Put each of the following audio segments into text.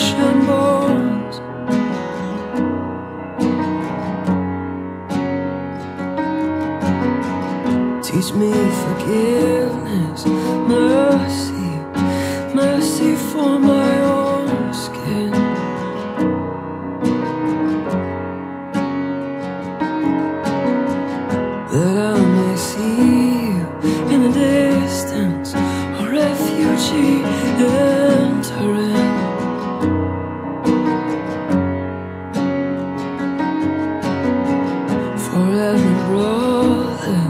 flesh and bones. Teach me forgiveness, mercy, mercy for my own skin. That I For every brother,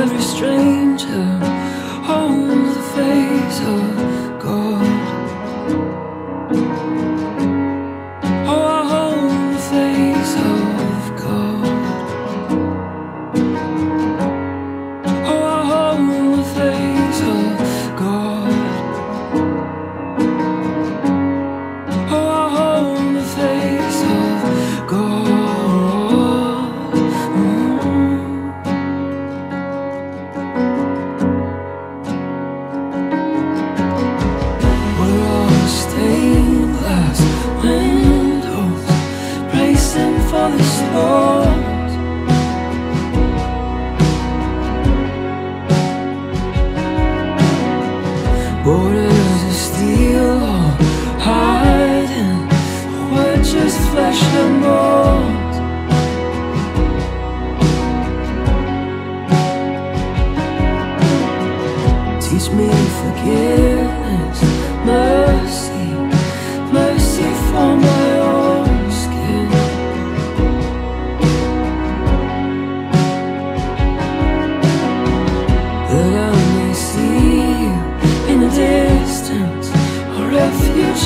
every stranger. heart Borders of steel hiding What just flesh and bones? Teach me forgiveness, mercy, mercy for my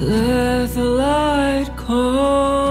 Let the light come.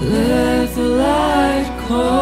Let the light come.